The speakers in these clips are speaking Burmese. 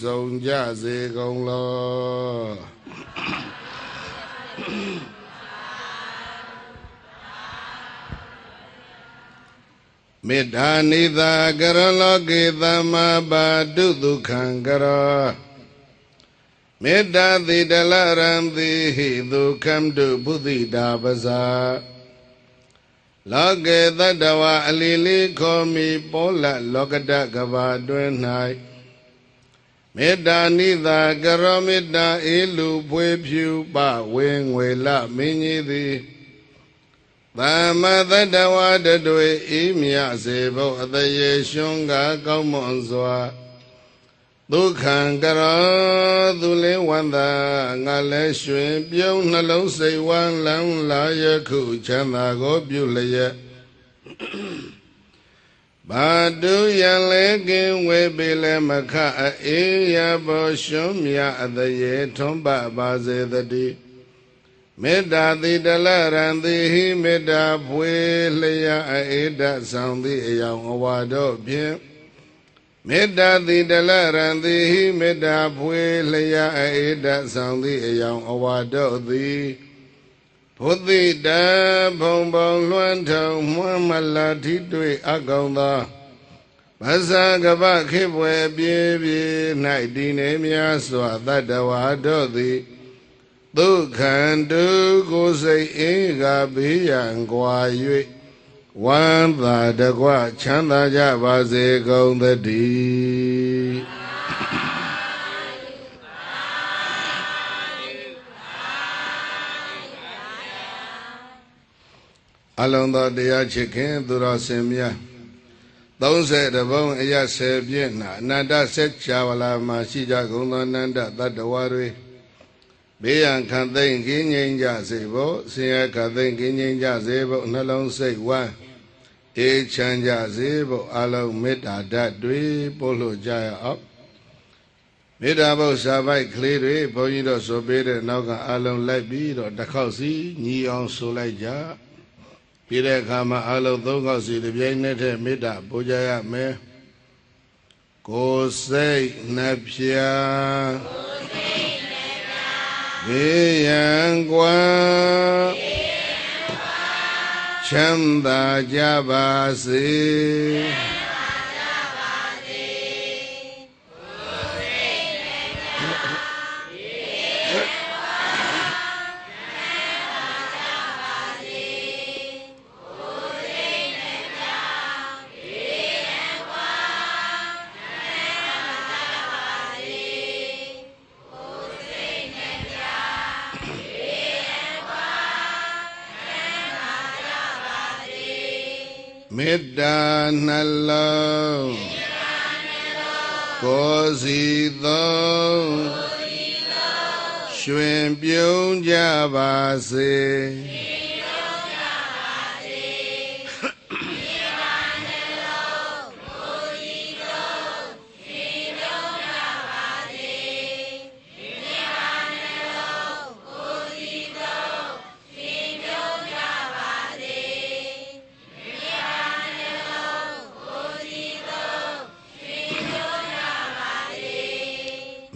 ဆုံးကြစေကုန်လောမေတ္တာနိသာကရလောကေသမ္မာပါတုဒုက္ခံကရောမေတ္တာတိတလရံတိဟိဒုက္ခံတုဘုဒ္ဓိတာပဇာလောကေတတဝအလီလီခောမိပောလလောကတကဘာတွင်၌ မေတ္တာနိသာကရောမေတ္တာအေလူဖွေဖြူပဝေငွေလမင်းကြီးသည်သမ္မသတ္တဝါတတွေဤမြစေဖို့အတရေရှင်ကကောင်းမွန်စွာဒုက္ခံကရောသူလင်းဝန္တာငါလည်းရွှင်ပြုံးနှလုံးစိတ်ဝမ်းလန်းလာယခုချမ်းသာကိုပြုလျက် ဘာတုယံလေကင်ဝေပေလေမခအေးရဘောရှုံးမြအတရေထွန်းပပါစေတည်းမေတ္တာတိတလရံတိဟိမေတ္တာဖွေလျာအေဒဆောင်သည့်အယောင်အဝါတို့ဖြင့်မေတ္တာတိတလရံတိဟိမေတ္တာဖွေလျာအေဒဆောင်သည့်အယောင်အဝါတို့သည် ဘုသိတဘုံဘုံလွှမ်းထုံမွမ်းမလာထိတွေ့အကောင်သောဗဇာကပခေဘွယ်ပြေပြေ၌တည်နေများစွာတတ္တဝါတို့သည်ဒုက္ခံတုကိုစိတ်အင်းကဘေးရန်ကွာ၍ဝမ်းသာတကွချမ်းသာကြပါစေကုန်သတည်း အလုံးသောတရားချစ်ခင်သူတော်စင်များ30ဘုံအရ10ပြည့်နာအနန္တဆက်ချဝလာမှာရှိကြကုန်သောအနန္တတတ္တဝါတွေဘေးရန်ခံသိမ့်ကင်းငြိမ်းကြစေဖို့ဆင်းရဲခံသိမ့်ကင်းငြိမ်းကြစေဖို့နှလုံးစိတ်ဝမ်းအေးချမ်းကြစေဖို့အလုံးမေတ္တာဓာတ်တွေပို့လို့ကြရအောင်မေတ္တာဘုစာပိုက်ကလေးတွေဘုန်းကြီးတို့ဆိုပေးတဲ့နောက်ကအလုံးလိုက်ပြီးတော့တစ်ခေါက်စီညီအောင်ဆိုလိုက်ကြ ပြီးတဲ့အခါမှာအလုံးသုံးခေါက်စီတစ်ပြိုင်နက်တည်းမေတ္တာပို့ကြရမယ်ကိုယ်စိတ်နှပြကိုယ်စိတ်ဘေးရန်ကွာချမ်းသာကြပါစေမေ တ္တာနှလုံးကိုယ်စီသောရွှင်ပြုံးကြပါစေ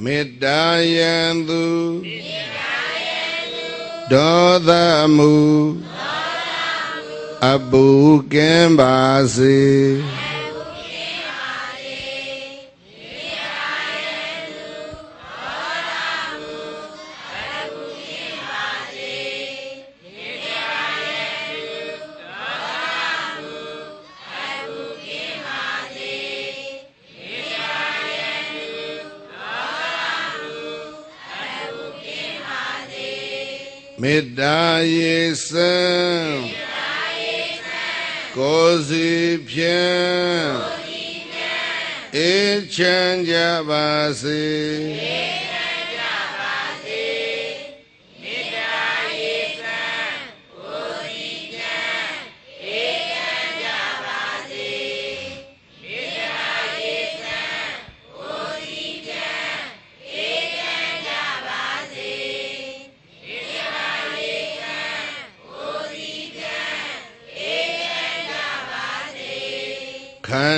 မေတ္တာယံသူဒေါသမူအပုကင်းပါစေ မေတ္တာရေစံကိုယ်စီဖြင့်အေးချမ်းကြပါစေ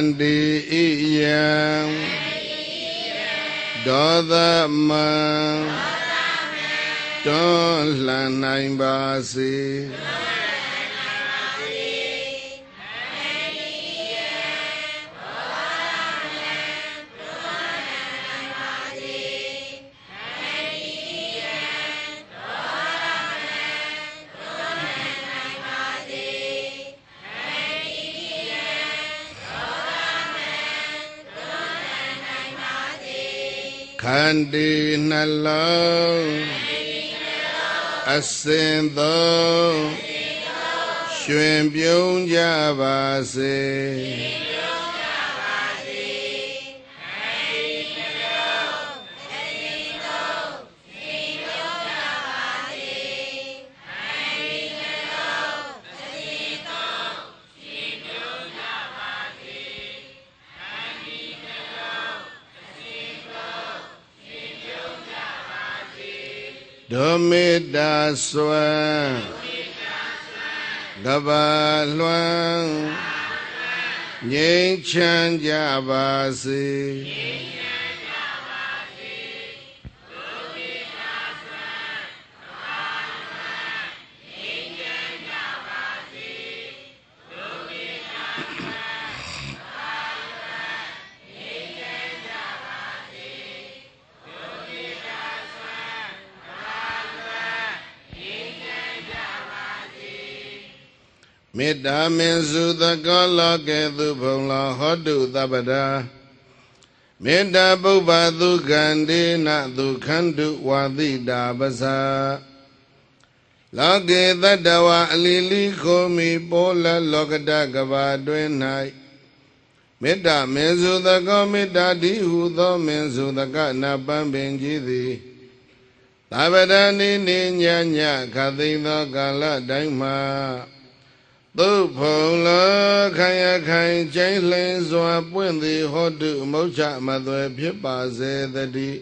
န္တီဣယံဒဒေါသမံတွန်းလှန်နိုင်ပါစေခ န္တီနှလုံးအစင်သောရွှင်ပြုံးကြပါစေ ဒုမေတ္တာစွမ်းကဘာလွှမ်းငြိမ်းချမ်းကြပါစေမေ တ္တာမင်စုသကောလောကေသူဘုံလောဟောတုသဗ္ဗတာမေတ္တာပုဗ္ဗဒုက္ခန္တေနဒုက္ခန္တုဝါတိတာပဇာလောကေတတ္တဝအလီလီခိုမိပောလလောကတကဘာတွင်၌မေတ္တာမင်စုသကောမေတ္တာတိဟုသောမင်စုသကနပံပင်ကြီးသည်သဗ္ဗတနိနိညာညခသိသောကာလတိုင်းမှာ သုဖုံလခိုင်ရခိုင်ကျိန်လှင်စွာပွင့်သည်ဟောတုမုတ်ချမသွယ်ဖြစ်ပါစေတည်း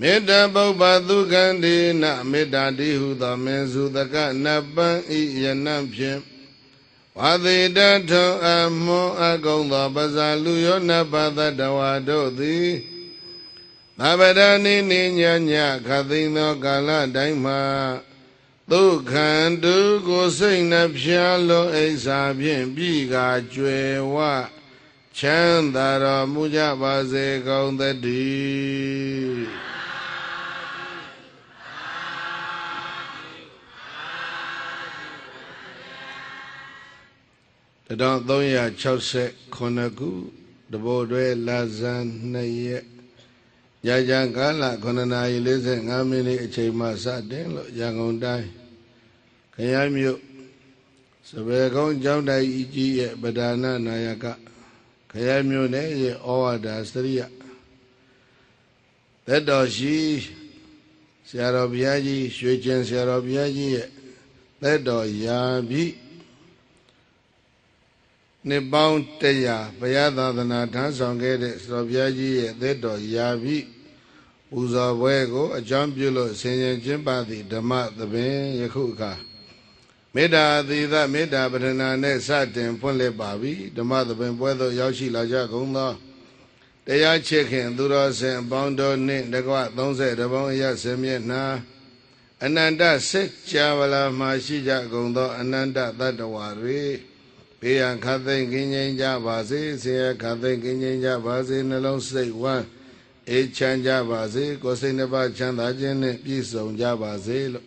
မေတ္တာပုပ္ပသုကံဒီနမေတ္တာတိဟုသောမေစုတကနပံဤယနံဖြင့်ဝါသေတထုံအမွန်အကုံသောပဇာလူယောနပသတ္တဝါတို့သည်သဗ္ဗဒနိနိညာညခသိင်သောကာလတိုင်းမှာ ဒုက္ခံတုကိုစိတ်နှဖျားလုံးအိဆာဖြင့်ပြီးကကျွယ်ဝချမ်းသာတော်မူကြပါစေကုန်သတည်းတတော်360ခုတဘောတွဲလာဇန်2ရက် ရကြကာလ9နာရီ45မိနစ်အချိန်မှစတင်လို့ရန်ကုန်တိုင်းခရမ်းမြို့စပယ်ကုန်းကျောင်းတိုင်ကြီးရဲ့ပဒါနနာယကခရမ်းမြို့နယ်ရဲ့ဩဝါဒစရိယသက်တော်ရှိဆရာတော်ဘုရားကြီးရွှေကျင်ဆရာတော်ဘုရားကြီးရဲ့သက်တော်ရာပြီနှစ်ပေါင်းတရာဘုရားသာသနာထမ်းဆောင်ခဲ့တဲ့ဆရာဘုရားကြီးရဲ့သက်တော်ရာပြီ ပူဇော်ပွဲကိုအကြောင်းပြုလို့ဆင်ញင်ကျင်းပသည့်ဓမ္မသဘင်ယခုအခါမေတ္တာသီသမေတ္တာပထနာနဲ့စတင်ဖွင့်လှစ်ပါပြီဓမ္မသဘင်ပွဲသို့ရောက်ရှိလာကြကုန်သောတရားချစ်ခင်သူတော်စင်အပေါင်းတို့နှင့်တကွ30တပေါင်းအရဆင်မျက်နှာအနန္တစစ်ကြာဝလာမှာရှိကြကုန်သော အနန္တတတ္တဝါတွေဘေးရန်ခတ်သိမ်းကင်းငြိမ်းကြပါစေဆင်းရဲခတ်သိမ်းကင်းငြိမ်းကြပါစေနှလုံးစိတ်ဝမ်း အေးချမ်းကြပါစေကိုယ်စိတ်နှပါချမ်းသာခြင်းနဲ့ပြည့်စုံကြပါစေလို့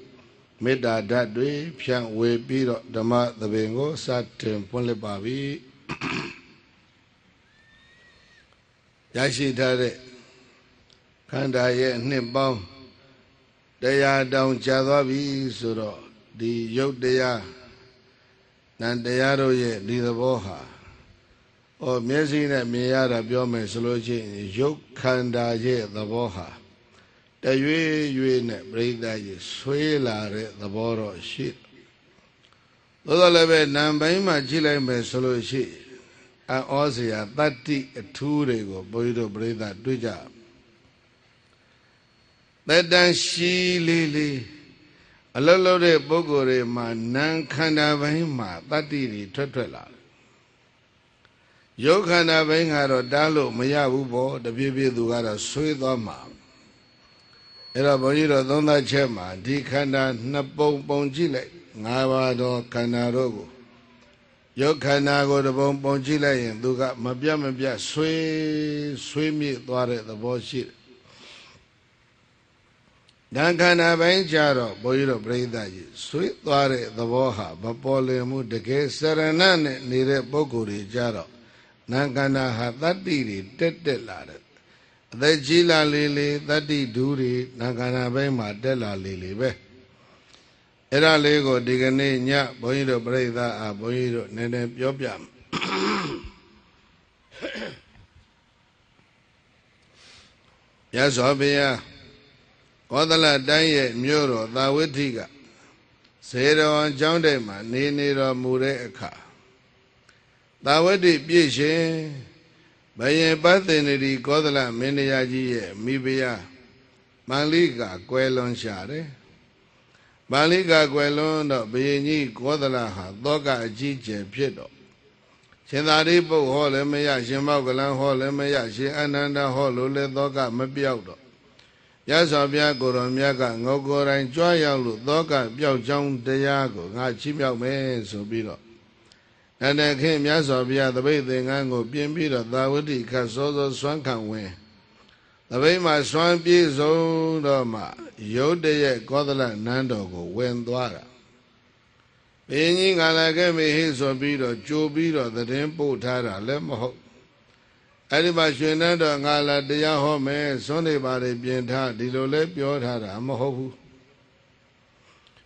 မေတ္တာဓာတ်တွေဖြန့်ဝေပြီးတော့ဓမ္မသဘင်ကိုစတင်ဖွင့်လှစ်ပါပြီရရှိထားတဲ့ခန္ဓာရဲ့နှစ်ပေါင်းတရားတောင်ကြာသွားပြီဆိုတော့ဒီယုတ်တရားနံတရားတို့ရဲ့ဒီသဘောဟာ ဩမျက်စိနဲ့မြင်ရတာပြောမယ်ဆိုလို့ချင်းရုပ်ခန္ဓာရဲ့သဘောဟာတရွေ့ရွေ့နဲ့ပြိဿကြီးဆွေးလာတဲ့သဘောတော့ရှိသို့တော်လည်းပဲနံပိုင်းမှာကြည့်လိုက်မယ်ဆိုလို့ရှိအောစရာတတ္တိအထူးတွေကိုဘုန်းကြီးတို့ပြိဿတွေ့ကြသက်တမ်းရှိလေးလေးအလုံးလုံးတဲ့ပုဂ္ဂိုလ်တွေမှာနံခန္ဓာပိုင်းမှာတတ္တိတွေထွက်ထွက်လာတယ် ရုပ်ခန္ဓာဘိန်းကတော့တားလို့မရဘူးပေါ့တပြေးပြေးသူကတော့ဆွေးသွားမှာအဲ့တော့ဘုန်းကြီးတို့သုံးသပ်ချက်မှာဒီခန္ဓာနှစ်ပုံပုံကြည့်လိုက်ငါးပါးသောခန္ဓာတို့ကိုရုပ်ခန္ဓာကိုတပုံပုံကြည့်လိုက်ရင်သူကမပြတ်မပြတ်ဆွေးဆွေးမြစ်သွားတဲ့သဘောရှိတယ်။ဒါခန္ဓာပိုင်းကြတော့ဘုန်းကြီးတို့ပြိဿကြီးဆွေးသွားတဲ့သဘောဟာမပေါ်လည်မှုတကယ်စရဏနဲ့နေတဲ့ပုဂ္ဂိုလ်တွေကြတော့ နာခန္ဓာဟာတတ္တိတွေတက်တက်လာတယ်။အသက်ကြီးလာလေလေတတ္တိဒူးတွေနာခန္ဓာပိုင်းမှာတက်လာလေလေပဲ။အဲ့ဒါလေးကိုဒီကနေ့ညဘုန်းကြီးတို့ပြိဿအားဘုန်းကြီးတို့နည်းနည်းပြောပြမယ်ရသော်ဘုရားကောသလတိုင်းရဲ့မြို့တော်သာဝတိကဇေတော်ကျောင်းတိုင်မှာနေနေတော်မူတဲ့အခါ သာဝတိပြည့်ရှင်ဘယင်ပသင်္တိကောသလမင်းတရားကြီးရဲ့မိဖုရားမန္လိကကွယ်လွန်ရှာတယ်ပါဠိကကွယ်လွန်းတော့ဘယင်ကြီးကောသလဟာသောကအကြီးကျယ်ဖြစ်တော့ရှင်သာရိပုတ္တဟောလည်းမရရှင်မောကလန်ဟောလည်းမရရှင်အနန္ဒဟောလို့လည်းသောကမပြောက်တော့ရသော်ဘုရားကိုတော်မြတ်ကငေါကိုယ်တိုင်ကြွားရောက်လို့သောကပြောက်ကြောင်းတရားကိုငါချီးမြှောက်မယ်ဆိုပြီးတော့ နန္ဒခင်မြတ်စွာဘုရားတပိတ်သင်္ကန်းကို ပြင်ပြီးတော့သာဝတိခတ်စောစောစွမ်းခံဝင်တပိတ်မှာစွမ်းပြေဆုံးတော့မှရုတ်တရက်ကောသလနန်းတော်ကိုဝင်သွားတာဘင်းကြီးကလည်းခဲ့မေဟိဆိုပြီးတော့ကြိုပြီးတော့သတင်းပို့ထားတာလည်းမဟုတ်အဲ့ဒီမှာရွှေနန်းတော်ငါလာတရားဟောမယ်စွန့်နေပါလေပြင်ထားဒီလိုလဲပြောထားတာမဟုတ်ဘူး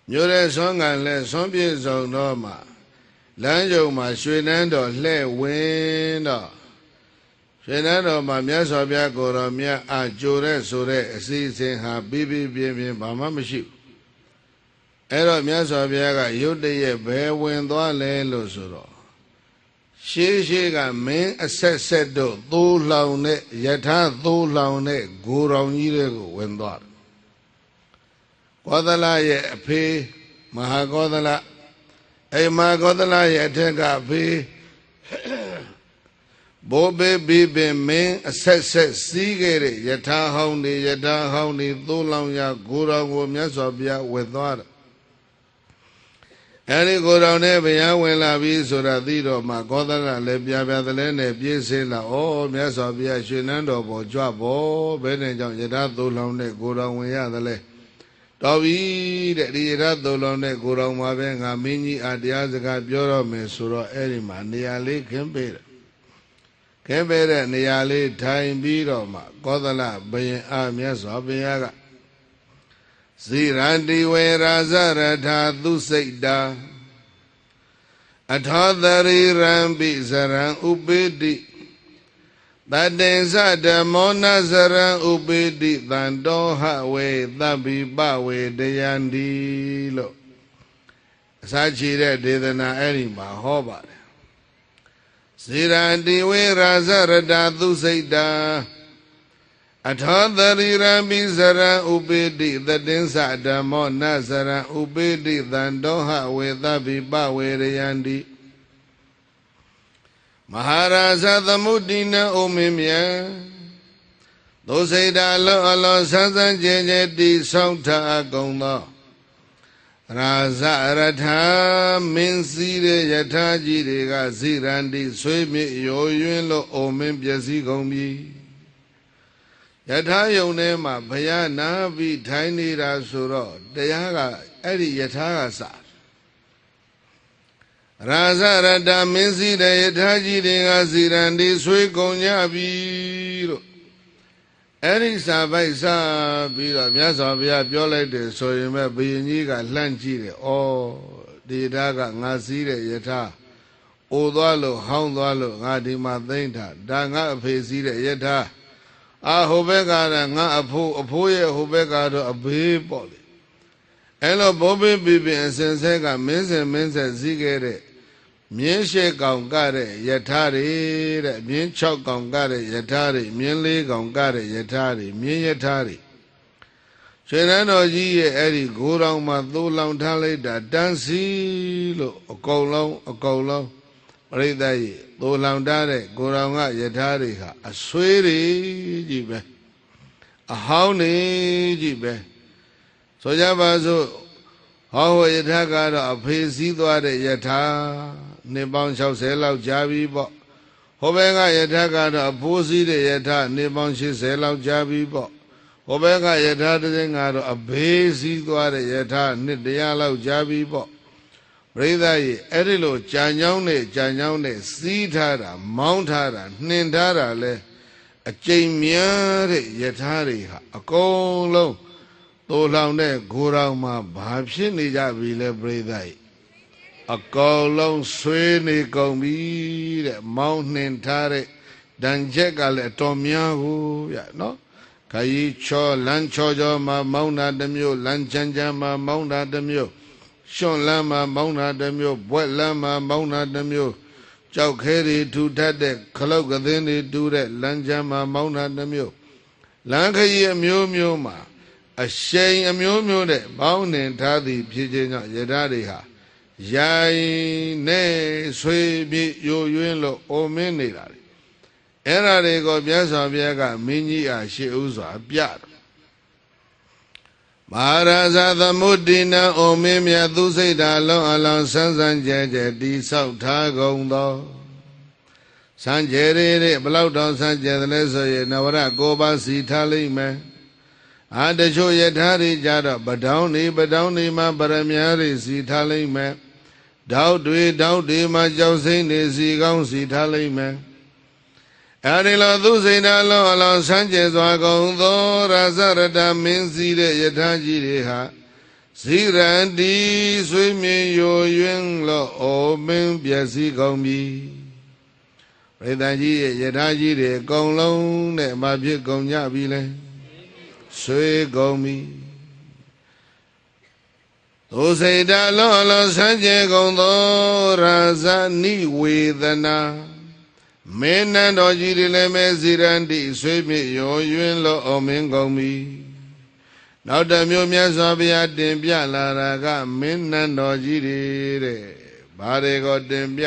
မြို့ရဲ့စွန့်ကန်လဲစွန့်ပြေဆုံးတော့မှ လမ်းကြုံမှာရွှေနန်းတော်လှဲ့ဝင်တော့ရှင်နန်းတော်မှာမြတ်စွာဘုရားကိုယ်တော်မြတ်အကြိုတဲ့ဆိုတဲ့အစီအစဉ်ဟာပြီးပြီးပြင်းပြင်းဘာမှမရှိဘူးအဲ့တော့မြတ်စွာဘုရားကရုတ်တရက်ဘယ်ဝင်သွားလဲလို့ဆိုတော့ရှေးရှေးကမင်းအဆက်ဆက်တို့သိုးလောင်တဲ့ယထာသိုးလောင်တဲ့ဂိုရောင်ကြီးတွေကိုဝင်သွားတယ်ကောသလရဲ့အဖေမဟာကောသလ အိမဟာကောသလရဲ့အထက်ကအဖေဘိုးဘေးဘီပင်မင်းအဆက်ဆက်စီးခဲ့တဲ့ယထာဟောင်းတွေယထာဟောင်းတွေသိုးလောင်ရကိုတော်ကိုမြတ်စွာဘုရားဝတ်သွားတယ်အဲဒီကိုတော်နဲ့ဘုရားဝင်လာပြီဆိုတာသိတော့မှကောသလလည်းပြပြသလဲနဲ့ပြည့်စင်လာဩမြတ်စွာဘုရားရွှေနန်းတော်ပေါ်ကြွပေါ်ဘယ်နဲ့ကြောင့်ယထာသိုးလောင်တဲ့ကိုတော်ဝင်ရသလဲ တော်ပြီတဲ့ဒီရတ်သုံးလုံးနဲ့ကိုတော်မှာပဲငါမင်းကြီးအားတရားစကားပြောတော့မယ်ဆိုတော့အဲ့ဒီမှာနေရာလေးခင်းပေးတယ်ခဲပဲတဲ့နေရာလေးထိုင်ပြီးတော့မှကောသလဘယင်အားမြတ်စွာဘုရားကဇိရန္တိဝေရာဇရထာသူစိတ်တာအထောသရိရံပိဇရံဥပိတိ တတေသဓမ္မောနဇရံဥပိတိတန်တောဟဝေသဗ္ဗိပဝေတယန္တိလို့အစာချီတဲ့ဒေသနာအဲ့ဒီမှာဟောပါတယ်ဇေရတိဝေရာဇရတာသူစိတ်တာအထောသရိရမိဇရံဥပိတိသတင်္စဓမ္မောနဇရံဥပိတိသံတောဟဝေသဗ္ဗိပဝေရယန္တိ မဟာရာဇသမုဒ္ဒိနဩမင်းမြံသို့စိတ်တာလောအလောဆန်းဆန်းကျင်ကျင်တိဆောင်ထအကုန်သောရာဇရထာမင်းစည်းတဲ့ယထာကြီးတွေကဇိရန္တိဆွေးမြေရိုးယွင်းလို့အိုမင်းပျက်စီးကုန်ပြီယထာယုံထဲမှာဘုရားနာပြီးထိုင်နေတာဆိုတော့တရားကအဲ့ဒီယထာကစ ရာဇရတမင်းစည်းတဲ့ယထာကြီးတွေကဇိရန္တိဆွေးကုန်ကြပြီလို့အဲ့ဒီစာပိုက်စားပြီးတော့မြတ်စွာဘုရားပြောလိုက်တယ်ဆိုရင်ပဲဘုရင်ကြီးကလှမ်းကြည့်တယ်။ဩဒီဓာကငါစည်းတဲ့ယထာအိုသွားလို့ဟောင်းသွားလို့ငါဒီမှာသိမ့်တာဒါငါအဖေစည်းတဲ့ယထာအာဟိုဘက်ကလည်းငါအဖိုးအဖိုးရဲ့ဟိုဘက်ကတော့အဘေးပေါ့လေအဲ့လိုဘောပင်ပြပြအစင်ဆဲကမင်းစင်မင်းဆက်စည်းခဲ့တဲ့ မြင်းရှဲကောင်ကတဲ့ယထာတွေတဲ့မြင်း6ကောင်ကတဲ့ယထာတွေမြင်း4ကောင်ကတဲ့ယထာတွေမြင်းယထာတွေရှင်နန်းတော်ကြီးရဲ့အဲ့ဒီဂိုးတော်မှာသိုးလောင်ထားလိုက်တာတန်းစီလို့အကုန်လုံးအကုန်လုံးဘပရိသတ်ကြီးသိုလောင်တာတဲ့ကိုရောင်ကယထာတွေဟာအဆွေးတွေကြီးပဲအဟောင်းနေကြီးပဲဆိုကြပါစို့ဟောဟောယထာကတော့အဖေစည်းသွားတဲ့ယထာ နှစ်ပေါင်း60လောက်ကြာပြီပေါ့ဟောဘဲကယထာကတော့အဖိုးစည်းတဲ့ယထာနှစ်ပေါင်း80လောက်ကြာပြီပေါ့ဟောဘဲကယထာတစ်စင်းကတော့အဘေးစည်းသွားတဲ့ယထာနှစ်တရာလောက်ကြာပြီပေါ့ပရိသတ်ကြီးအဲ့ဒီလိုကြံကြောင်းနဲ့ကြံကြောင်းနဲ့စီးထားတာ မောင်းထားတာနှင်ထားတာလဲအကျိန်များတဲ့ယထာတွေဟာအကုန်လုံးသို့လောင်တဲ့ဂိုရောင်မှာဘာဖြစ်နေကြပြီလဲပရိသတ်ကြီး အကောင်လုံးဆွေးနေကုန်ပြီတဲ့မောင်းနှင်ထားတဲ့ဒဏ်ချက်ကလည်းအတော်များကိုဗျနော်ခရီးချောလမ်းချောချောမှာမောင်းတာတစ်မျိုးလမ်းချမ်းချမ်းမှာမောင်းတာတစ်မျိုးရွှွန်လမ်းမှာမောင်းတာတစ်မျိုးဘွက်လမ်းမှာမောင်းတာတစ်မျိုးကြောက်ခဲတွေထူထပ်တဲ့ခလုတ်ကသင်းတွေတူးတဲ့လမ်းချမ်းမှာမောင်းတာတစ်မျိုးလမ်းခရီးအမျိုးမျိုးမှာအရှိန်အမျိုးမျိုးတဲ့ဘောင်းနှင်ထားသည်ဖြစ်ခြင်းကြောင့်ယထာတွေဟာ ရိုင်းနဲ့ဆွေပြေယိုယွင်းလို့အိုမင်းနေတာလေအဲ့ဒါတွေကိုမြတ်စွာဘုရားကမင်းကြီးအားရှေ့ဥစွာပြတယ်မဟာရာဇသမုဒ္ဒိနံအိုမင်းမြတ်သူစိတ်ဓာလုံးအလောင်းဆန်းဆန်းကြဲကြဲတိဆောက်ထားကုန်သောစံကြဲရတဲ့ဘလောက်တောင်စံကြဲတယ်လဲဆိုရင်နဝရကိုပါစီထားလိမ့်မယ် အာတချို့ယထာတွေကြတော့ပဒေါင်းနေပဒေါင်းနေမှာပရမညာတွေစီထားလိမ့်မယ်တောက်တွေတောက်တွေမှာကြောက်စိမ့်နေစီကောင်းစီထားလိမ့်မယ်အဲဒီလိုသူစိတ်တော်လုံးအလောင်းဆန်းကျဲစွာကုန်သောရာဇရတမင်းစည်းတဲ့ယထာကြီးတွေဟာဇိရန်တီဆွေးမြင်ယိုယွင်းလို့အိုမင်းပျက်စီးကုန်ပြီပရိသတ်ကြီးရဲ့ယထာကြီးတွေအကုန်လုံးနဲ့မဖြစ်ကုန်ကြပြီလဲ ဆွေးကုန်ပြီသို့စိတ်တလောလောဆန်းကျဲကုန်သောရာဇနိဝေဒနာမင်းနန်းတော်ကြီးတွေလည်းမဲဇီရန်တိဆွေးမြေရောယွင်းလို့အောင်မင်းကုန်ပြီနောက်တစ်မျိုးမြတ်စွာဘုရားတင်ပြလာတာကမင်းနန်းတော်ကြီးတွေတဲ့ဘာတွေကိုတင်ပြ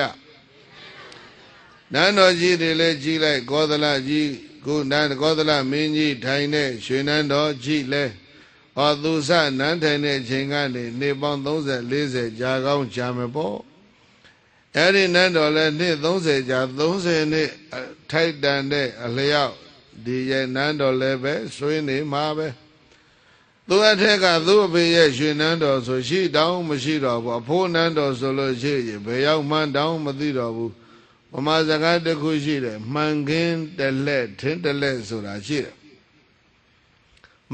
နန်းတော်ကြီးတွေလည်းကြီးလိုက်ကောသလကြီး ခုနန်းကောသလမင်းကြီးထိုင်တဲ့ရွှေနန်းတော်ကြီးလဲဟောသူစနန်းထိုင်တဲ့အချိန်ကနေနေပေါင်း30 40ကြာကောင်းကြာမယ်ပေါ့အဲ့ဒီနန်းတော်လဲနှစ်30ကြာ30နှစ်ထိုက်တန်တဲ့အလျောက်ဒီရဲ့နန်းတော်လဲပဲဆွေးနေမှာပဲသူအထက်ကသူ့အဖေရဲ့ရွှေနန်းတော်ဆိုရှိတောင်းမရှိတော့ဘူးအဖိုးနန်းတော်ဆိုလို့ရှိရင်ဘယ်ရောက်မှန်းတောင်းမသိတော့ဘူးဗ မာစကားတစ်ခုရှိတယ်မှန်ကင်းတလက်ထင်းတလက်ဆိုတာရှိတယ်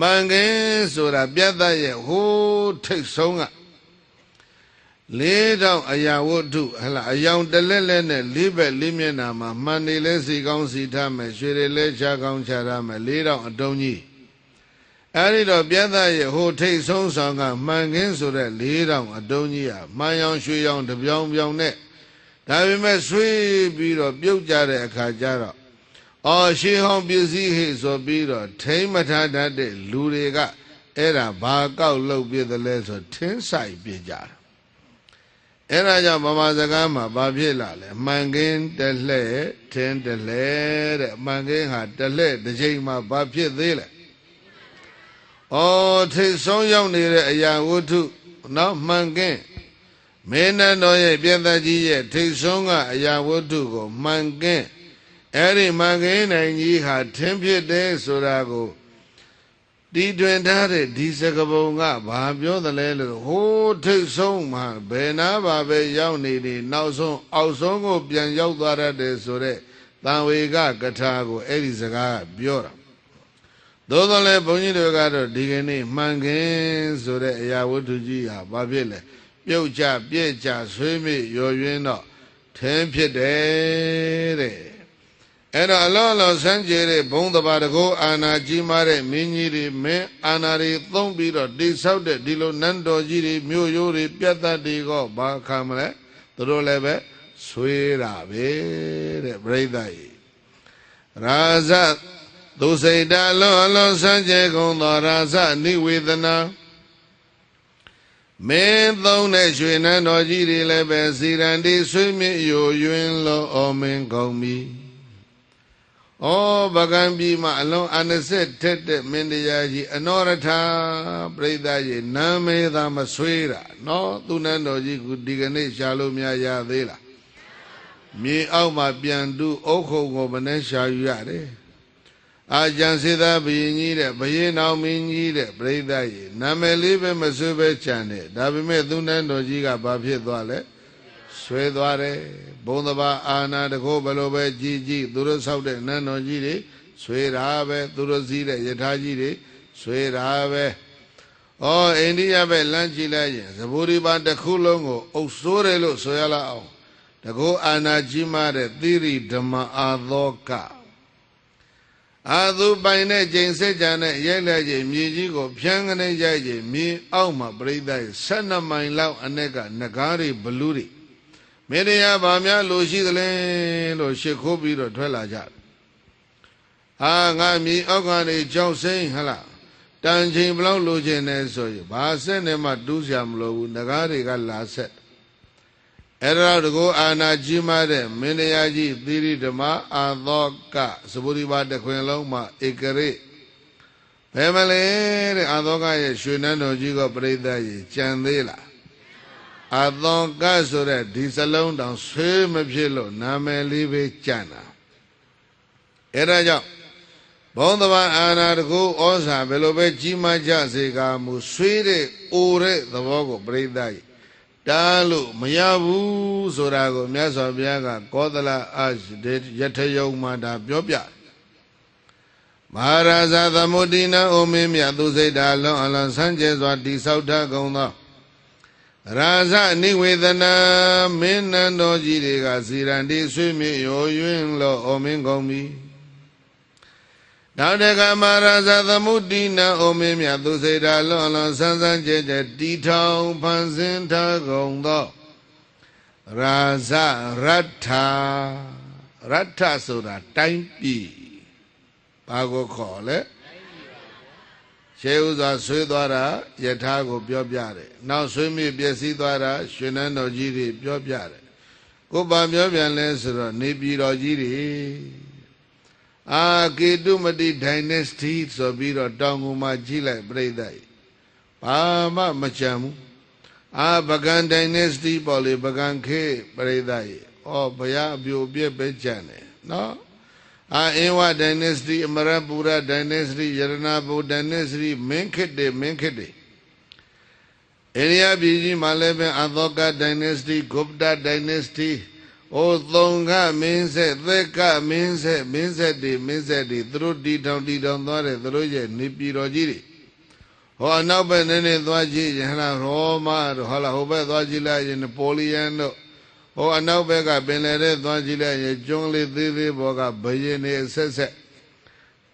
မှန်ကင်းဆိုတာပြတ်သားရဲ့ဟိုးထိတ်ဆုံးကလေးတောင်အရာဝတ္ထုဟလာအယောင်တလက်လက်နဲ့လေးဘက်လေးမျက်နှာမှာမှန်နေလဲစီကောင်းစီထားမယ်ရွှေတွေလဲချကောင်းချထားမယ်လေးတောင်အတုံးကြီးအဲဒီတော့ပြတ်သားရဲ့ဟိုထိတ်ဆုံးဆောင်ကမှန်ကင်းဆိုတဲ့လေးတောင်အတုံးကြီးဟာမှန်ရောင်ရွှေရောင်တပြောင်ပြောင်နဲ့ ဒါပေမဲ့ဆွေးပြီးတော့ပြုတ်ကြတဲ့အခါကျတော့အော်ရှေးဟောင်းပစ္စည်းဟိဆိုပြီးတော့ထိမ့်မထားတတ်တဲ့လူတွေကအဲ့ဒါဘာကောက်လုပ်ပြတယ်လဲဆိုထင်းဆိုင်ပြကြတာအဲ့ဒါကြောင့်ဗမာစကားမှာဘာဖြစ်လာလဲမှန်ကင်းတလှဲ့ထင်းတလှဲ့တဲ့မှန်ကင်းဟာတလှဲ့တစ်ချိန်မှာဘာဖြစ်သေးလဲဩထိတ်ဆုံးရောက်နေတဲ့အရာဝတ္ထုနော်မှန်ကင်း မင်းနဲ့တော်ရဲ့ပြည့်သက်ကြီးရဲ့ထိတ်ဆုံးကအရာဝတ္ထုကိုမှန်ကင်းအဲ့ဒီမှန်ကင်းနိုင်ကြီးဟာထင်းဖြစ်တယ်ဆိုတာကိုတီတွင်ထားတဲ့ဒီစကပုံကဘာပြောသလဲလို့ဟိုးထိတ်ဆုံးမှာဘယ်နာပါပဲရောက်နေနေနောက်ဆုံးအောက်ဆုံးကိုပြန်ရောက်သွားရတယ်ဆိုတဲ့တန်ဝေကကထာကိုအဲ့ဒီစကားကပြောတာသို့တော်လည်းဘုန်းကြီးတွေကတော့ဒီကနေ့မှန်ခင်ဆိုတဲ့အရာဝတ္ထုကြီးဟာဘာဖြစ်လဲ ပြုတ်ကြပြည့်ကြဆွေးမြေ့ရော်ရင်းတော့ထင်းဖြစ်တယ်တဲ့အဲ့တော့အလောအလောဆန်းကျဲတဲ့ဘုံတဘာတကောအာနာကြီးမားတဲ့မင်းကြီးတွေမင်းအာနာတွေသုံးပြီးတော့တိဆောက်တဲ့ဒီလိုနန်းတော်ကြီးတွေမြို့ရိုးတွေပြတ်သက်တွေကဘာခံမလဲသူတို့လည်းပဲဆွေးတာပဲတဲ့ပြိဿကြီးရာဇသူစိတ်တအလောအလောဆန်းကျဲကုန်သောရာဇနိဝေဒနာ မင်းသုံးတဲ့ရွှေနန်းတော်ကြီးတွေလည်းပဲစီရန်တီဆွေးမြစ်ယိုယွင်းလို့အော်မင်းကုန်ပြီဩဗကံပြီမှာအလုံးအနစစ်ထက်တဲ့မင်းတရားကြီးအနောရထာပြိဿကြီးနာမေသာမဆွေးတာနော်သူနန်းတော်ကြီးကဒီကနေ့ရှာလို့များရသေးလားမြေအောက်မှာပြန်တူအုတ်ခုံကိုမနဲ့ရှာယူရတယ် အာကျန်စေသာဘယင်ကြီးတဲ့ဘယင်တော်မင်းကြီးတဲ့ပြိဿကြီးနာမည်လေးပဲမဆွေးပဲခြံတယ်ဒါပေမဲ့သူနန်းတော်ကြီးကဘာဖြစ်သွားလဲဆွဲသွားတယ်ဘုံတဘာအာနာတကောဘယ်လိုပဲကြီးကြီးသူတို့ဆောက်တဲ့နန်းတော်ကြီးတွေဆွဲတာပဲသူတို့စည်းတဲ့ယထာကြီးတွေဆွဲတာပဲဩအိန္ဒိယပဲလမ်းကြည့်လိုက်ရင်သဘူရိပါတစ်ခုလုံးကိုအုပ်စိုးတယ်လို့ဆိုရလောက်အောင်တကောအာနာကြီးမားတဲ့သီရိဓမ္မအာသောက အာသူပိုင်တဲ့ကျိန်စစ်ကြံတဲ့ရိုက်လိုက်ခြင်းမြေကြီးကိုဖြန်းကနေရိုက်ခြင်းမြေအောက်မှာပြိဿရဲ့12မိုင်လောက်အ내ကငကားတွေဘလူးတွေမေတ္တရာဗာများလိုရှိသလဲလို့ရှ िख ိုးပြီးတော့ထွက်လာကြတယ်အာငါမြေအောက်ကနေကြောက်စိမ့်ဟလားတန်ချိန်ဘလောက်လိုချင်တယ်ဆိုရင်ဘာဆက်နဲ့မှတူးစရာမလိုဘူးငကားတွေကလာဆက် အဲ့ဒါတကောအာနာကြီးမားတဲ့မင်းတရားကြီးသီရိဓမ္မအာသောကသဗုရိပါတခွင်လုံးမှာဧကရိဘယ်မလဲတဲ့အာသောကရဲ့ရွှေနန်းတော်ကြီးကပြိဿကြီးကြံသေးလားအာသောကဆိုတဲ့ဒီစလုံးတောင်ဆွေးမဖြစ်လို့နာမည်လေးပဲကြံတာအဲ့ဒါကြောင့်ဘုံသဘာအာနာတကူဩဇာဘယ်လိုပဲကြီးမားကြစေကမူဆွေးတဲ့အိုတဲ့သဘောကိုပြိဿကြီး တားလို့မရဘူးဆိုတာကိုမြတ်စွာဘုရားကကောသလအယထယုံမှာဒါပြောပြမဟာရာဇသမုဒိနာအိုမင်းမြတ်သူစိတ်ဓာလွန်အလွန်ဆန်းကျဲစွာတိဆောက်ထကုန်သောရာဇနိဝေဒနာမင်းနန္တော်ကြီးတွေကစီရန်တိဆွေးမြေရောယွင်းလို့အိုမင်းကုန်ပြီ နောက်တကမဟာရဇသမုဒိနာအိုမင်းမြတ်သူစေတာလွန်လွန်ဆန်းဆန်းကြဲကြဲတီထောင်ဖန်ဆင်းထားကုန်သောရာဇရတ္ထာရတ္ထဆိုတာတိုင်းပြည်ဘာကိုခေါ်လဲရှေးဥစွာဆွေးသွားတာယထာကိုပြောပြတယ်နောက်ဆွေးမြေပျက်စီးသွားတာရွှေနန်းတော်ကြီးတွေပြောပြတယ်ကိုပါပြောပြန်လဲဆိုတော့နေပြည်တော်ကြီးတွေ အာကေတုမတိ dynasty ဆိုပြီးတော့တောင်ကုန်မှာကြီးလိုက်ပြိဿကြီးဘာမှမကြံဘူးအာပကံ dynasty ပေါ်လေပကံခေပြိဿကြီးဩဘုရားအပြိုပြက်ပဲကြံတယ်နော်အာအင်းဝ dynasty အမရပူရ dynasty ယရနာဘူ dynasty မင်းခစ်တယ်မင်းခစ်တယ်အိန္ဒိယပြည်ကြီးမှာလည်းပဲအသောက dynasty ဂုပ္တ dynasty အိုသုံကမင်းဆက်သက်ကမင်းဆက်မင်းဆက်တွေမင်းဆက်တွေသူတို့တီထောင်တီထောင်သွားတယ်သူတို့ရဲ့နေပြည်တော်ကြီးတွေဟောအနောက်ဘက်နည်းနည်းသွားကြည့်ရင်ဟလားရောမတို့ဟောလားဟိုဘက်သွားကြည့်လိုက်ရင်ပိုလီယန်တို့ဟောအနောက်ဘက်ကပင်လယ်ထဲသွားကြည့်လိုက်ရင်ကျွန်းလေးသေးသေးဘောကဘယင်းနေဆက်ဆက်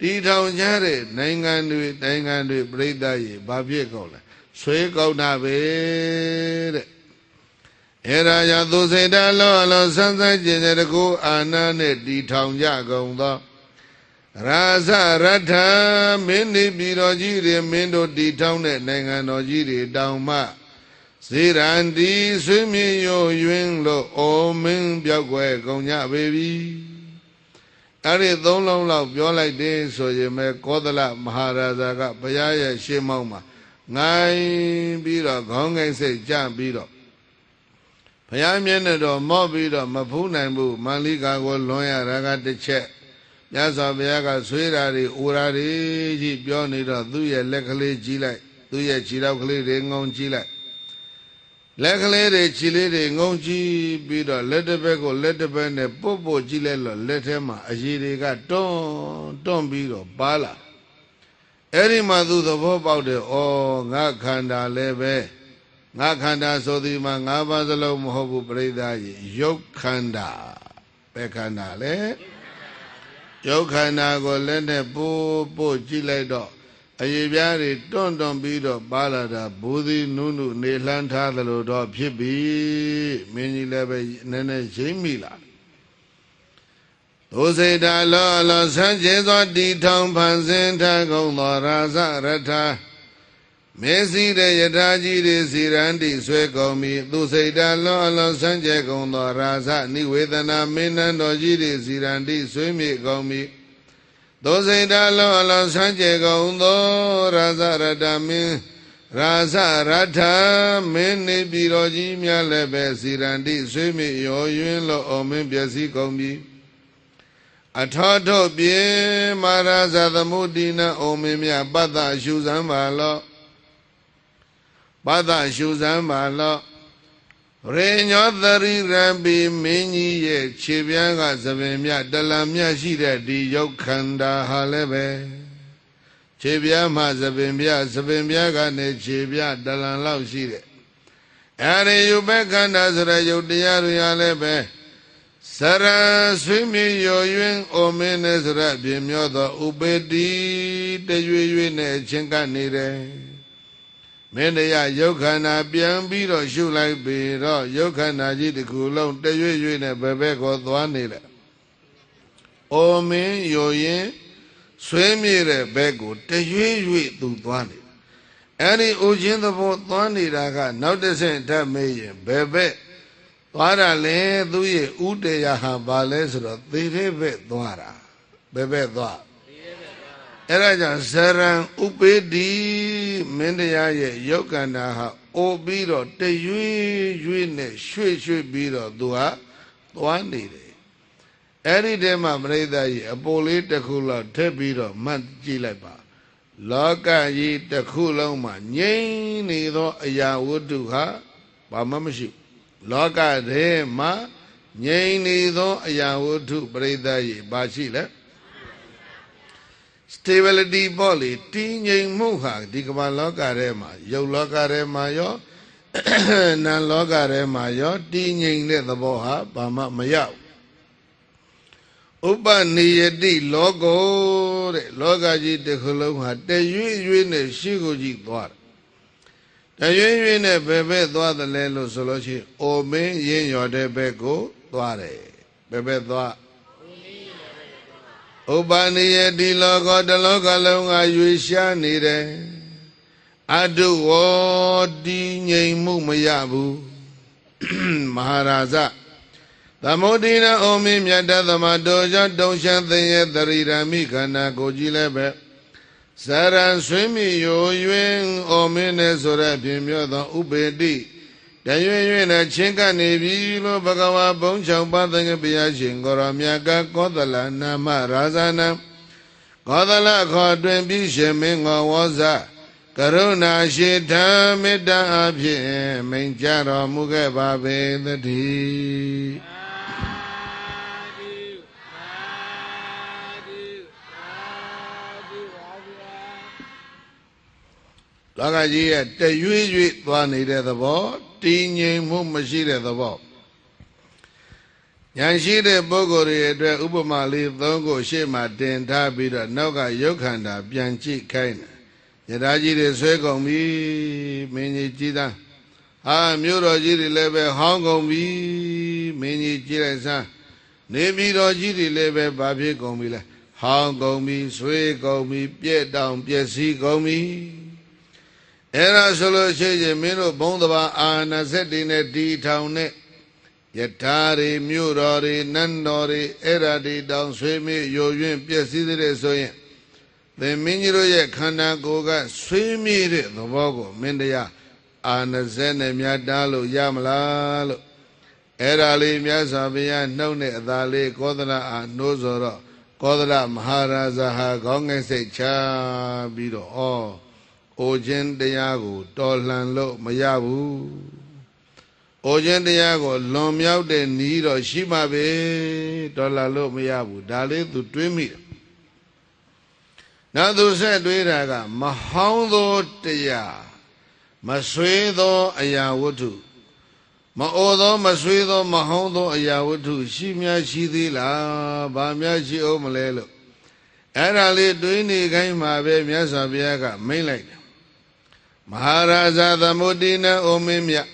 တီထောင်ကြတဲ့နိုင်ငံတွေနိုင်ငံတွေပြိဿရေဘာဖြစ်ကုန်လဲဆွေးကောက်တာပဲတဲ့ အဲရာယသူစေတလောအလောဆန်းဆန်းကျင်တဲ့တကူအာနာနဲ့တီထောင်ကြကုန်သောရာဇရထမင်းနေပြည်တော်ကြီးတွေမင်းတို့တီထောင်တဲ့နိုင်ငံတော်ကြီးတွေတောင်မှစေရန်တီဆွေးမြေရို့ယွင်းလို့အိုမင်းပြောက်ွယ်ကုန်ကြပေပြီအဲ့ဒီသုံးလုံးလောက်ပြောလိုက်တယ်ဆိုရင်ပဲကောသလမဟာရာဇာကဘုရားရဲ့ရှေးမောင်းမှာငိုင်းပြီးတော့ခေါင်းငိမ့်စိတ်ကြပြီးတော့ ဘုရားမျက်နှာတော်မော့ပြီးတော့မဖူးနိုင်ဘူးမန္လိကာကိုလွန်ရတာကတစ်ချက်မြတ်စွာဘုရားကဆွေးတာတွေအိုရာတွေကြီးပြောနေတော့သူ့ရဲ့လက်ကလေးကြီးလိုက်သူ့ရဲ့ခြေထောက်ကလေးတွေငုံကြီးလိုက်လက်ကလေးတွေခြေလေးတွေငုံကြီးပြီးတော့လက်တစ်ဘက်ကိုလက်တစ်ဘက်နဲ့ပုတ်ပုတ်ကြီးလိုက်လို့လက်ထဲမှာအရည်တွေကတွန်းတွန်းပြီးတော့ပါလာအဲ့ဒီမှာသူသဘောပေါက်တယ်ဩငါခန္ဓာလည်းပဲ ငါခန္ဓာဆိုသည်မှာငါးပါးစလုံးမဟုတ်ဘူးပြိဿကြီးရုပ်ခန္ဓာပဲခန္ဓာလေရုပ်ခန္ဓာကိုလည်းနဲ့ပို့ပို့ကြည့်လိုက်တော့အရေးပြားတွေတွန့်တွန့်ပြီးတော့ပါလာတာဘူသည်နုနုနေလှမ်းထားသလိုတော့ဖြစ်ပြီမင်းကြီးလည်းပဲနည်းနည်းရိမ့်မိလာဒုစေတာလောလောဆန်းကျဲသောတီထောင်ဖန်ဆင်းထားကုန်သောရာဇရထာ မေစီတဲ့ယထာကြီးတွေစီရန်တိဆွဲကုန်ပြီသူစိတ်တလွန်အလွန်ဆန်းကျဲကုန်သောရာဇနိဝေဒနာမင်းနန်းတော်ကြီးတွေစီရန်တိဆွေးမြေကုန်ပြီသူစိတ်တလွန်အလွန်ဆန်းကျဲကုန်သောရာဇရတမင်းရာဇရထမင်းနေပြည်တော်ကြီးများလည်းပဲစီရန်တိဆွေးမြေရောယွင်းလို့အောင်မင်းပျက်စီးကုန်ပြီအထောထုတ်ပြေမာရာဇသမုဒ္ဒိနအောင်မင်းမြတ်ပတ္တရှုစမ်းပါလော့ ပဒရှုစမ်းပါလော့ရေညောသရိရံပိမင်းကြီးရဲ့ခြေပြန်းကသပင်မြတလံမြရှိတဲ့ဒီယုတ်ခန္ဓာဟာလည်းပဲခြေပြန်းမှသပင်ပြသပင်ပြကနေခြေပြတလံလောက်ရှိတဲ့အဲဒီယုဘခန္ဓာဆိုတဲ့ယုတ်တရားတွေဟာလည်းပဲစရဆွေးမြေရော်ယွင်းအိုမင်းနဲ့ဆိုရပြင်းမျောသောဥပေတိတရွေရွေနဲ့အချင်းကနေတယ် မင်းတရားယုတ်ခန္ဓာပြန်ပြီးတော့ရှုလိုက်ပြီးတော့ယုတ်ခန္ဓာကြီးတစ်ခုလုံးတရွေ့ရွေ့နဲ့ဘယ်ဘက်ကိုသွားနေလဲ။အိုမင်းယိုရင်ဆွေးမြေတဲ့ဘက်ကိုတရွေ့ရွေ့သူသွားနေတယ်။အဲဒီအိုခြင်းသဘောသွားနေတာက နောက်တစ်ဆင့်ထပ်မေးရင်ဘယ်ဘက်သွားတာလဲသူရဲ့ဥတရာဟာဘာလဲဆိုတော့သေတဲ့ဘက်သွားတာဘယ်ဘက်သွား အဲ့ဒါကြောင့်ဇရံဥပေတိမင်းတရားရဲ့ယုတ်ကန္တာဟာအိုပြီးတော့တရွေ့ရွေ့နဲ့ရွှေ့ရွှေ့ပြီးတော့သူဟာသွားနေတယ်အဲ့ဒီတည်းမှာပြိဿကြီးအပိုလေးတစ်ခုလောက်ထည့်ပြီးတော့မှတ်ကြည့်လိုက်ပါ လောကကြီးတစ်ခုလုံးမှာငြိမ့်နေသောအရာဝတ္ထုဟာဘာမှမရှိလောကထဲမှာငြိမ့်နေသောအရာဝတ္ထုပြိဿကြီးဘာရှိလဲ stability ပေါ့လေတည်ငြိမ်မှုဟာဒီကမ္ဘာလောကထဲမှာရုပ်လောကထဲမှာရောနာမ်လောကထဲမှာရောတည်ငြိမ်တဲ့သဘောဟာဘာမှမရောက်ဥပနိယတိလောကောတဲ့လောကကြီးတစ်ခုလုံးဟာတရွေ့ရွေ့နဲ့ရှိကိုကြည့်သွားတယ်တရွေ့ရွေ့နဲ့ဘယ်ဘက်သွားတယ်လဲလို့ဆိုလို့ရှိရင်အိုမင်းရင်းရော်တဲ့ဘက်ကိုသွားတယ်ဘယ်ဘက်သွား ဥပနိယတိလောကတလောကလုံးကရွေရှားနေတယ်အတုဝတိငြိမ်မှုမရဘူးမဟာရာဇသမုဒိနာဩမေမြတ်တသမတောကြောင့်တုံရှံသင်ရဲ့တရိရမိခန္ဓာကိုကြည့်လဲပဲဇရံဆွေးမိယိုယွင်ဩမင်းနဲ့ဆိုရဖြင့်မြောသောဥပေတိ တရွေ့ရွေ့နဲ့ချင်းကပ်နေပြီလို့ဘဂဝါဘုံချောင်ပသင်္ကဘုရားရှင်ကိုရောမြတ်ကကောသလနာမရာဇနံကောသလခေါ်တွင်ပြီးရှင်မင်းငောဝောဇကရုဏာရှိထမေတ္တာအဖြစ်မိန်ကြတော်မူခဲ့ပါပေသတည်းလောကကြီးရဲ့တရွေ့ရွေ့သွားနေတဲ့သဘော တည်ငြိမ်မှုမရှိတဲ့သဘောဉာဏ်ရှိတဲ့ပုဂ္ဂိုလ်တွေအတွက်ဥပမာလေးသုံးခုရှေ့မှာတင်ထားပြီးတော့နောက်ကရုပ်ခန္ဓာပြန်ကြည့်ခိုင်းတယ်ယထာကြီးတွေဆွဲကုန်ပြီမင်းကြီးကြည်သားဟာမြို့တော်ကြီးတွေလည်းပဲဟောင်းကုန်ပြီမင်းကြီးကြည်လိုက်စမ်းနေပြည်တော်ကြီးတွေလည်းပဲဘာဖြစ်ကုန်ပြီလဲဟောင်းကုန်ပြီဆွေးကုန်ပြီပြက်တောင်ပြက်စီးကုန်ပြီ အဲ့ဒါဆိုလို့ရှိရင်မင်းတို့ဘုံတဘာအာနာစက်တွေနဲ့ဒီထောင်နဲ့ယထာတွေမြို့တော်တွေနန်းတော်တွေအဲ့ဒါတွေတောင်ဆွေးမြေ့ယိုယွင်းပြည့်စည်တဲ့ဆိုရင်သင်မင်းကြီးတို့ရဲ့ခန္ဓာကိုယ်ကဆွေးမြေ့တဲ့သဘောကိုမင်းတရားအာနာစက်နဲ့မြတ်တားလို့ရမလားလို့အဲ့ဒါလေးမြတ်စွာဘုရားနှုတ်နဲ့အသာလေးကောသလအာနှိုးဆိုတော့ကောသလမဟာရာဇဟာခေါင်းငယ်စိတ်ချပြီးတော့ဩ အိုခြင်းတရားကိုတော်လှန်လို့မရဘူးအိုခြင်းတရားကိုလွန်မြောက်တဲ့နီးတော့ရှိမှပဲတော်လှန်လို့မရဘူးဒါလေးသူတွေးမိတယ်နောက်သူဆက်တွေးတာက မဟောင်းသောတရားမဆွေးသောအရာဝတ္ထုမအိုသောမဆွေးသော မဟောင်းသောအရာဝတ္ထုရှိများရှိသေးလားဗာများရှိအောင်မလဲလို့အဲ့ဒါလေးတွေးနေခိုင်းမှာပဲမြတ်စွာဘုရားကမိန့်လိုက်တယ် မဟာရာဇသမုဒိနဩမင်းမြတ်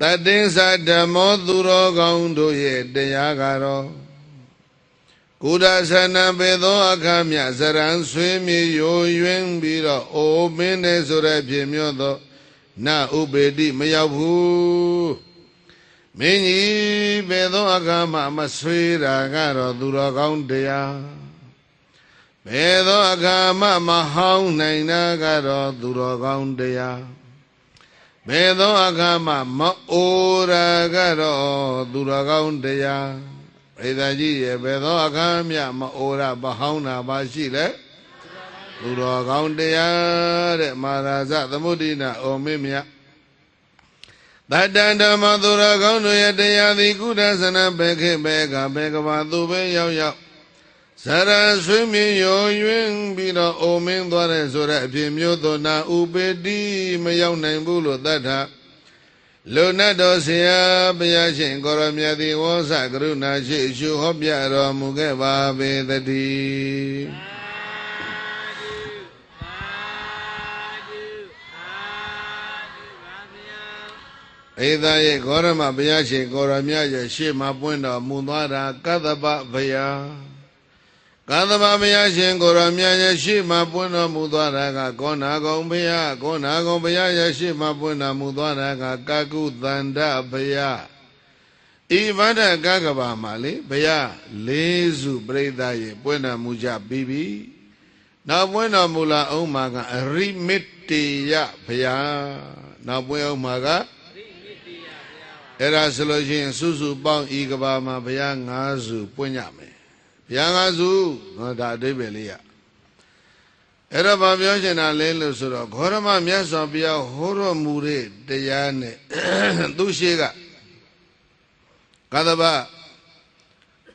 တတင်းစာဓမ္မောသူတော်ကောင်းတို့ရဲ့တရားကတော့ကုဒသနာပေသောအခါမြဇရံဆွေးမြေယိုယွင်းပြီးတော့အိုမင်းနဲ့ဆိုတဲ့ဖြစ်မြော့သောနဥပေတိမရောက်ဘူးမင်းကြီးပေသောအခါမှမဆွေးတာကတော့သူတော်ကောင်းတရား ပေသောအခါမှမဟောင်းနိုင်တာကတော့သူတော်ကောင်းတရားပေသောအခါမှမအိုရာကတော့သူတော်ကောင်းတရားပရိသတ်ကြီးရဲ့ဘယ်သောအခါမြမအိုရမဟောင်းတာပါရှိလဲသူတော်ကောင်းတရားတဲ့မာရာဇသမုဒိနာဩမေမြတတံဓမ္မသူတော်ကောင်းတို့ရဲ့တရားသည်ကုဒသနာဘေခေဘေကဘေကဘာသူပဲရောက်ရောက် ဇရဆွေးမြင်ရောယွင်းပြီးတော့အိုမင်းသွားတဲ့ဆိုတဲ့အဖြစ်မျိုးသောနာဥပေတိမရောက်နိုင်ဘူးလို့သတ်တာလုံနတ်တော်ဆရာဘုရားရှင်ကိုရမြတ်သည်ဝေါစကရုဏာရှိရှုဟောပြတော်မူခဲ့ပါပေတည်းဧသာရဲ့ဂေါရမဘုရားရှင်ကိုရမြတ်ရဲ့ရှေ့မှာပွင့်တော်မူသွားတာကသဗ္ဗဘုရား ကသဗ္ဗဘုရားရှင်ကိုရမြတ်ရဲ့ရှေ့မှာပွင့်တော်မူသွားတာကကောနာကုံဘုရားကောနာကုံဘုရားရဲ့ရှေ့မှာပွင့်တော်မူသွားတာကကာကုတန္တဘုရားဤဗဒကကဘာမှာလေဘုရားလေးစုပြိဿရဲ့ပွင့်တော်မူကြပြီးပြီနောက်ပွင့်တော်မူလာအောင်မှာကအရိမစ်တေယဘုရားနောက်ပွင့်အောင်မှာကအဲ့ဒါဆိုလို့ရှိရင်စုစုပေါင်းဤကဘာမှာဘုရား၅စုပွင့်ကြမယ် ဘုရား၅စုဟောဒါအဓိပ္ပာယ်လေးရအဲ့တော့ဗာပြောချင်တာလဲလို့ဆိုတော့ဂေါရမမြတ်စွာဘုရားဟောတော်မူတဲ့တရားနဲ့သူရှိကကသဗ္ဗ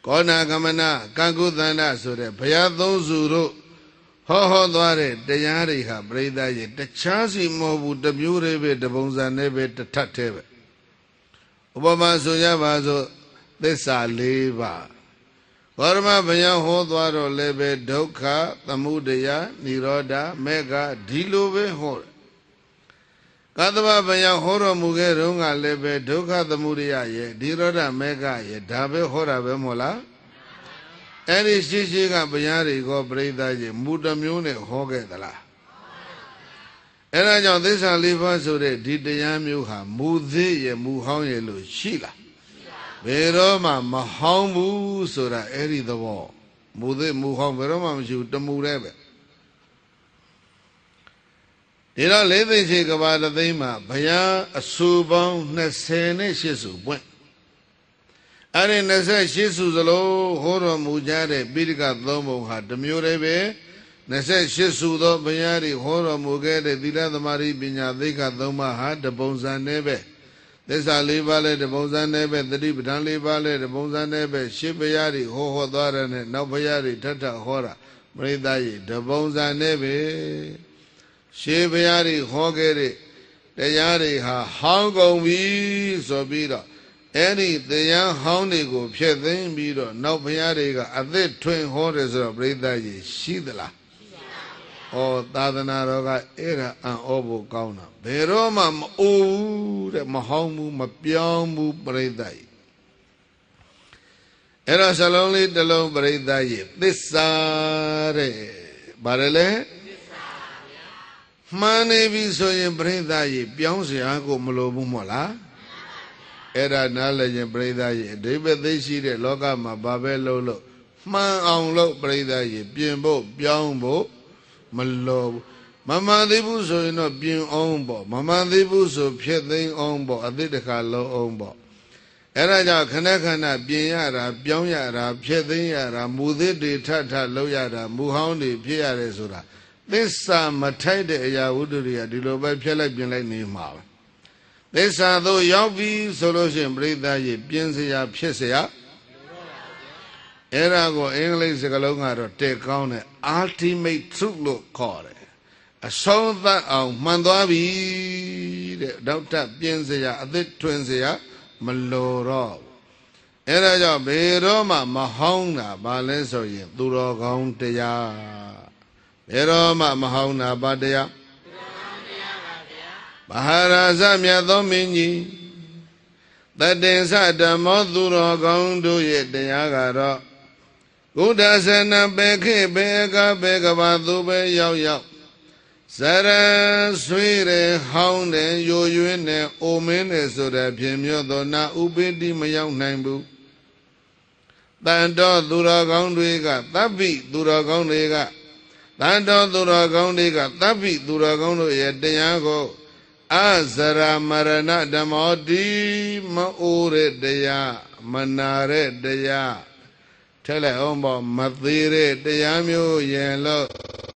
ကောဏကမနကံကုသန္တဆိုတဲ့ဘုရားသုံးစုတို့ဟောဟောသွားတဲ့တရားတွေဟာပြိဿရဲ့တခြားစီမဟုတ်ဘူးတစ်မျိုးတည်းပဲတပုံစံနဲ့ပဲတစ်ထပ်တည်းပဲဥပမာဆိုရပါစို့သစ္စာ၄ပါး ဘောရမဘယံဟောသွားတော့လည်းပဲဒုက္ခသမုဒယនិရောဓမေဃဒီလိုပဲဟောတယ်ကသဗ္ဗဘယံဟောတော်မူခဲ့တော့ကလည်းပဲဒုက္ခသမုဒယရဲ့និရောဓမေဃရဲ့ဒါပဲဟောတာပဲမဟုတ်လားအဲ့ဒီရှိရှိကဘုရားတွေကပြိဿကြီးမူတမျိုးနဲ့ဟောခဲ့သလားအဲ့ဒါကြောင့်သစ္စာလေးပါးဆိုတဲ့ဒီတရားမျိုးဟာမူသေးရဲ့မူဟောင်းရဲ့လို့ရှိလား ဘယ်တော့မှမဟောင်းဘူးဆိုတာအဲ့ဒီသဘောမူသေးမူဟောင်းဘယ်တော့မှမရှိဘူးတမူတဲ့ပဲဒီတော့လေးသိရှိကဘာတသိမ်းမှာဘုရားအဆူပေါင်း28ဆူပွင့်အဲ့ဒီ28ဆူစလုံးဟောတော်မူကြတဲ့ပိဋကသုံးပုံဟာတစ်မျိုးတည်းပဲ28ဆူသောဘုရားတွေဟောတော်မူခဲ့တဲ့သီလသမารိပညာသိက္ခာသုံးပါးဟာတပုံစံနဲ့ပဲ သစ္စာလေးပါးလည်းတပုံစံနဲ့ပဲသတိပဋ္ဌာန်လေးပါးလည်းတပုံစံနဲ့ပဲရှစ်ဘုရားတွေဟောဟောသွားတယ်နဲ့နောက်ဘုရားတွေထပ်ထပ်ဟောတာပရိသတ်ကြီးတပုံစံနဲ့ပဲရှေးဘုရားတွေဟောခဲ့တဲ့တရားတွေဟာဟောင်းကုန်ပြီဆိုပြီးတော့အဲ့ဒီတရားဟောင်းတွေကိုဖျက်သိမ်းပြီးတော့နောက်ဘုရားတွေကအသက်ထွင်ဟောတယ်ဆိုတော့ပရိသတ်ကြီးရှိသလား ဩသာသနာတော်ကအဲ့ဒါအံ့ဩဖို့ကောင်းတာဘယ်တော့မှမအိုးတဲ့မဟောင်းဘူးမပြောင်းဘူးပြိဿကြီးအဲ့တော့စလုံးလေးတစ်လုံးပြိဿကြီးသစ္စာတဲ့ဗါရလေမှန်နေပြီဆိုရင်ပြိဿကြီးပြောင်းစရာကိုမလိုဘူးမို့လားအဲ့ဒါနားလည်ရင်ပြိဿကြီးအဓိပ္ပာယ်သိရှိတဲ့လောကမှာဘာပဲလုပ်လို့မှန်အောင်လို့ပြိဿကြီးပြင်ဖို့ပြောင်းဖို့ မလောဘူးမမှန်သေးဘူးဆိုရင်တော့ပြင်အောင်ပေါ့မမှန်သေးဘူးဆိုဖြည့်သိမ်းအောင်ပေါ့အသည့်တစ်ခါလုံးအောင်ပေါ့အဲ့ဒါကြောင့်ခဏခဏပြင်ရတာပြောင်းရတာဖြည့်သိမ်းရတာမူသစ်တွေထထလုံးရတာမူဟောင်းတွေဖြည့်ရတယ်ဆိုတာသစ္စာမထိုက်တဲ့အရာဝတ္ထုတွေကဒီလိုပဲဖြည့်လိုက်ပြင်လိုက်နေမှာပဲသစ္စာသို့ရောက်ပြီဆိုလို့ရှိရင်ပြိဿရေပြင်စရာဖြစ်စရာ အဲ့ဒါကိုအင်္ဂလိပ်စကားလုံးကတော့တဲကောင်းတဲ့ ultimate truth လို့ခေါ်တယ်အဆုံးသတ်အောင်မှန်သွားပြီတဲ့နောက်ထပ်ပြင်စရာအသစ်ထွင်စရာမလိုတော့အဲ့ဒါကြောင့်ဘေရောမှမဟောင်းတာဘာလဲဆိုရင် သူတော်ကောင်းတရားဘေရောမှမဟောင်းတာဘာတရားမဟာရာဇမြတ်သောမင်းကြီးတတ္တင်္စဓမ္မောသူတော်ကောင်းတို့ရဲ့တရားကတော့ ကုဒ္ဒဆနဘေခေဘေကဘေကဘာသူပဲရောက်ရောက်ဇရဆွေးတယ်ဟောင်းတယ်ယိုယွင်းတယ်အိုမင်းတယ်ဆိုတဲ့ဖြင့်မြော့သောနာဥပိတိမရောက်နိုင်ဘူးတန်တော်သူတော်ကောင်းတွေကတပ်ပိသူတော်ကောင်းတွေကတန်တော်သူတော်ကောင်းတွေကတပ်ပိသူတော်ကောင်းတို့ရဲ့တရားကိုအဇရာမရဏဓမ္မောတိမအိုးတဲ့တရားမနာတဲ့တရား ထဲလိုက်အောင်ပေါ့မသေးတဲ့တရားမျိုးရင်လို့